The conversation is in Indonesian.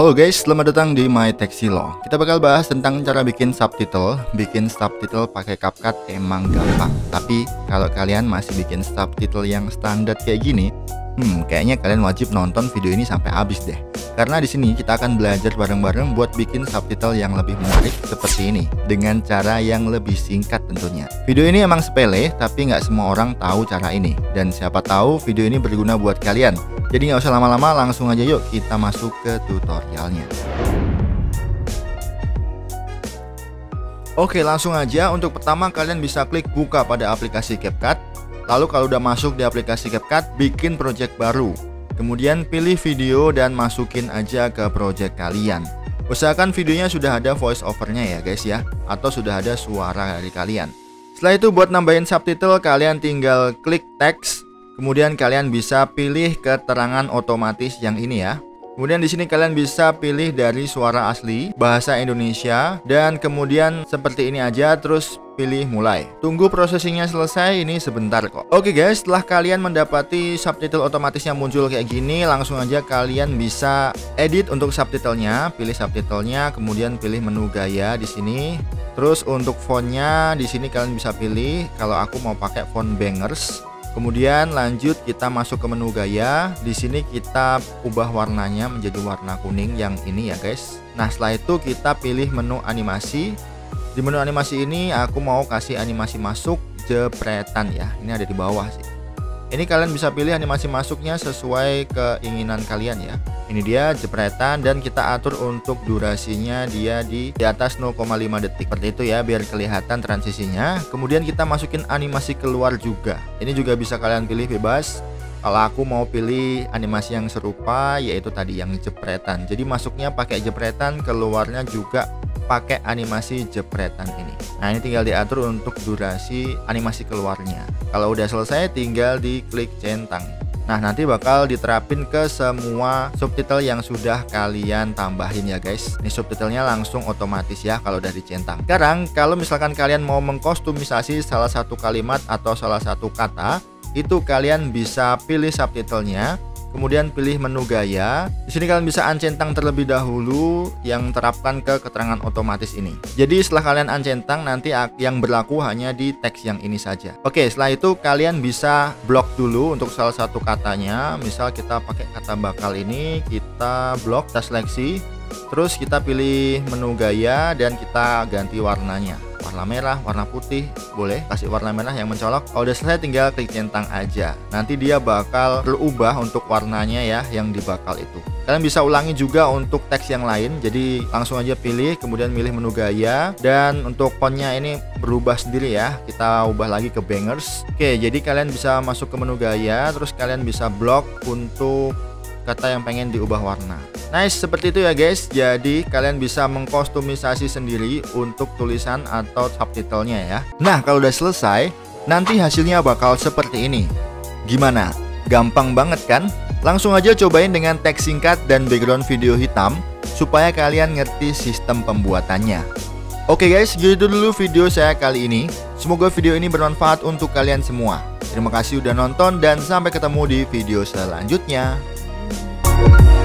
Halo guys, selamat datang di My Law. Kita bakal bahas tentang cara bikin subtitle. Bikin subtitle pakai CapCut emang gampang. Tapi kalau kalian masih bikin subtitle yang standar kayak gini, hmm, kayaknya kalian wajib nonton video ini sampai habis deh. Karena di sini kita akan belajar bareng-bareng buat bikin subtitle yang lebih menarik seperti ini dengan cara yang lebih singkat tentunya. Video ini emang sepele, tapi nggak semua orang tahu cara ini. Dan siapa tahu video ini berguna buat kalian. Jadi nggak usah lama-lama, langsung aja yuk kita masuk ke tutorialnya. Oke langsung aja untuk pertama kalian bisa klik buka pada aplikasi CapCut Lalu kalau udah masuk di aplikasi CapCut bikin project baru Kemudian pilih video dan masukin aja ke project kalian. Usahakan videonya sudah ada voice overnya ya guys ya. Atau sudah ada suara dari kalian. Setelah itu buat nambahin subtitle kalian tinggal klik text Kemudian kalian bisa pilih keterangan otomatis yang ini ya. Kemudian di sini kalian bisa pilih dari suara asli, bahasa Indonesia, dan kemudian seperti ini aja terus pilih mulai. Tunggu prosesingnya selesai, ini sebentar kok. Oke guys, setelah kalian mendapati subtitle otomatis yang muncul kayak gini, langsung aja kalian bisa edit untuk subtitlenya, pilih subtitlenya, kemudian pilih menu gaya di sini. Terus untuk fontnya di sini kalian bisa pilih. Kalau aku mau pakai font bangers, Kemudian lanjut kita masuk ke menu gaya. Di sini kita ubah warnanya menjadi warna kuning yang ini ya guys. Nah setelah itu kita pilih menu animasi. Di menu animasi ini aku mau kasih animasi masuk jepretan ya. Ini ada di bawah sih. Ini kalian bisa pilih animasi masuknya sesuai keinginan kalian ya. Ini dia jepretan dan kita atur untuk durasinya dia di, di atas 0,5 detik. Seperti itu ya biar kelihatan transisinya. Kemudian kita masukin animasi keluar juga. Ini juga bisa kalian pilih bebas. Kalau aku mau pilih animasi yang serupa yaitu tadi yang jepretan. Jadi masuknya pakai jepretan, keluarnya juga pakai animasi jepretan ini. Nah, ini tinggal diatur untuk durasi animasi keluarnya. Kalau udah selesai tinggal diklik centang. Nah, nanti bakal diterapin ke semua subtitle yang sudah kalian tambahin ya guys. Ini subtitlenya langsung otomatis ya kalau udah dicentang. Sekarang, kalau misalkan kalian mau mengkostumisasi salah satu kalimat atau salah satu kata, itu kalian bisa pilih subtitlenya kemudian pilih menu gaya. Di sini kalian bisa uncentang terlebih dahulu yang terapkan ke keterangan otomatis ini. Jadi setelah kalian uncentang nanti yang berlaku hanya di teks yang ini saja. Oke, setelah itu kalian bisa blok dulu untuk salah satu katanya. Misal kita pakai kata bakal ini, kita blok, kita seleksi, terus kita pilih menu gaya dan kita ganti warnanya warna merah, warna putih, boleh kasih warna merah yang mencolok. Kalau udah selesai tinggal klik centang aja. Nanti dia bakal berubah untuk warnanya ya yang dibakal itu. Kalian bisa ulangi juga untuk teks yang lain. Jadi langsung aja pilih, kemudian milih menu gaya dan untuk fontnya ini berubah sendiri ya. Kita ubah lagi ke bangers. Oke, jadi kalian bisa masuk ke menu gaya, terus kalian bisa blok untuk kata yang pengen diubah warna. Nice, seperti itu ya guys. Jadi kalian bisa mengkostumisasi sendiri untuk tulisan atau subtitlenya ya. Nah, kalau udah selesai, nanti hasilnya bakal seperti ini. Gimana? Gampang banget kan? Langsung aja cobain dengan teks singkat dan background video hitam supaya kalian ngerti sistem pembuatannya. Oke guys, gitu dulu video saya kali ini. Semoga video ini bermanfaat untuk kalian semua. Terima kasih udah nonton dan sampai ketemu di video selanjutnya. Bye.